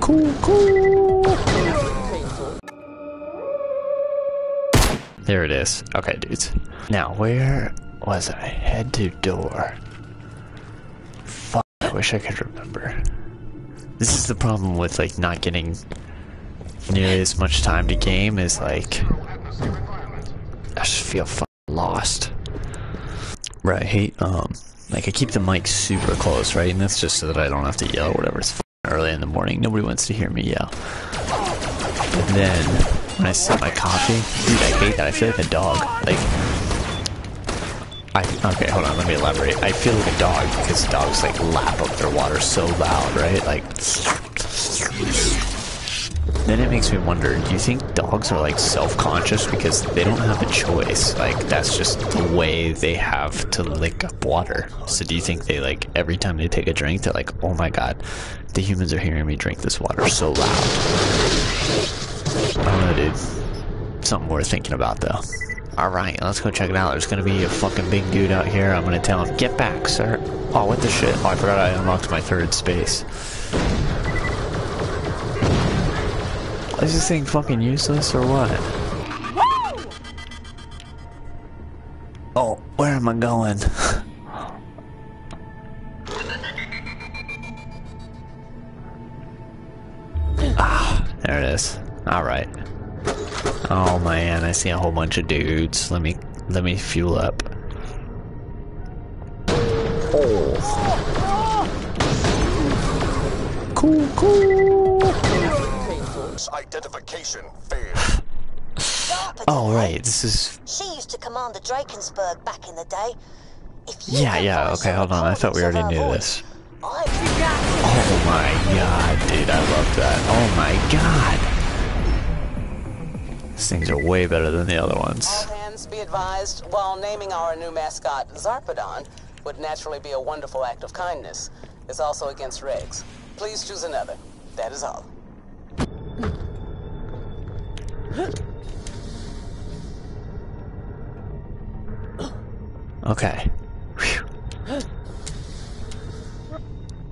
Cool, cool. There it is. Okay, dudes. Now, where was I? Head to door. Fuck, I wish I could remember. This is the problem with, like, not getting nearly as much time to game is, like... I just feel fucking lost. Right, I hate, um... Like, I keep the mic super close, right? And that's just so that I don't have to yell or whatever. It's early in the morning. Nobody wants to hear me yell. And then, when I sip my coffee, dude, I hate that. I feel like a dog. Like, I, okay, hold on, let me elaborate. I feel like a dog because dogs, like, lap up their water so loud, right? Like, then it makes me wonder, do you think dogs are like self-conscious because they don't have a choice? Like that's just the way they have to lick up water. So do you think they like every time they take a drink they're like, "Oh my god, the humans are hearing me drink this water so loud." I don't know, dude. Something worth thinking about though. Alright, let's go check it out. There's gonna be a fucking big dude out here. I'm gonna tell him, get back, sir. Oh, what the shit? Oh, I forgot I unlocked my third space. Is this thing fucking useless or what? Oh, where am I going? ah, there it is. Alright. Oh man, I see a whole bunch of dudes. Let me let me fuel up. Oh. Cool, cool. Identification failed. Oh right, this is She used to command the Drakensberg back in the day. If you Yeah, yeah, okay, hold on. I thought we already knew of her this. voice, I Oh my god, dude, I love that. Oh my god. These things are way better than the other ones. All hands be advised, while naming our new mascot Zarpedon would naturally be a wonderful act of kindness, it's also against regs. Please choose another. That is all. Okay. Whew. Oh.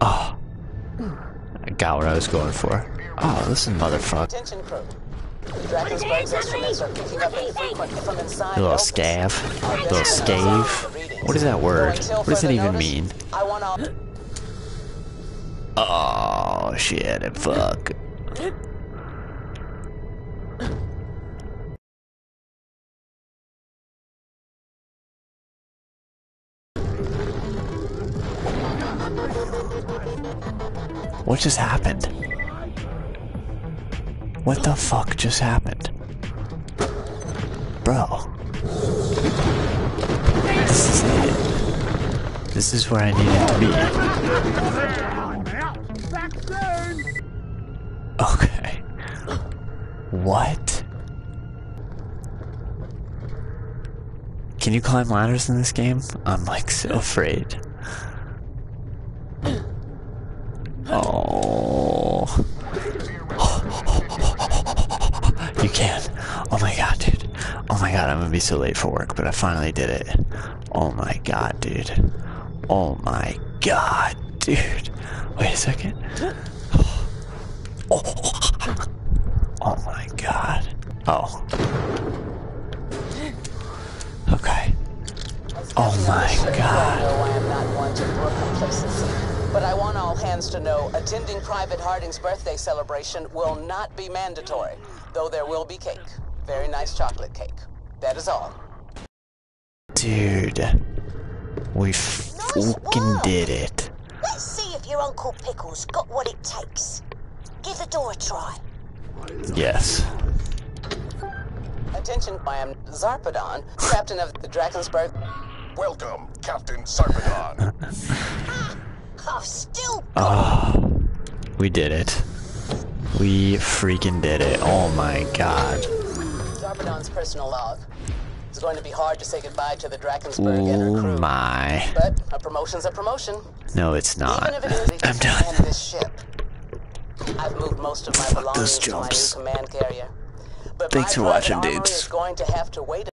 Ah. I got what I was going for. Ah, oh, listen, motherfucker. Attention crew. Drakensberg's instruments are picking up infrequently from inside You little. Our Little scave. What is that word? What does it even mean? I want all... Oh, shit, and fuck. What just happened? What the fuck just happened? Bro. This is it. This is where I needed to be. Okay. What? Can you climb ladders in this game? I'm like so afraid. Oh. You can. Oh my god, dude. Oh my god, I'm gonna be so late for work, but I finally did it. Oh my god, dude. Oh my god, dude. Wait a second. Oh, oh my god. Oh. Okay. Oh my god. Hands to know attending Private Harding's birthday celebration will not be mandatory, though there will be cake. Very nice chocolate cake. That is all. Dude. We fucking did it. Let's see if your Uncle Pickles got what it takes. Give the door a try. Yes. Attention, I am Zarpedon, captain of the Drakensberg. Welcome, Captain Zarpedon. I've still Oh, we did it. We freaking did it. Oh my god. Zarpedon's personal log. It's going to be hard to say goodbye to the Drakensberg and her Oh crew. my. But a promotion's a promotion. No, it's not. Even if it is I'm done. this ship. I've moved most of my Fuck belongings those to my new jumps. command carrier. But Thanks for watching, dudes. is going to have to wait